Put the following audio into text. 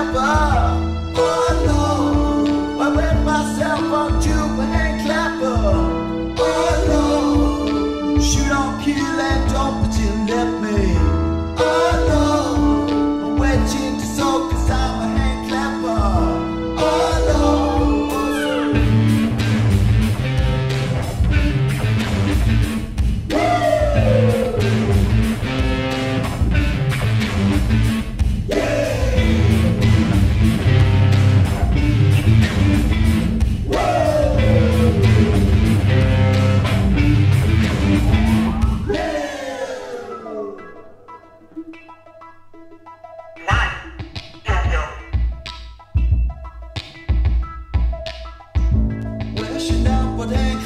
myself up. I went myself up too. what they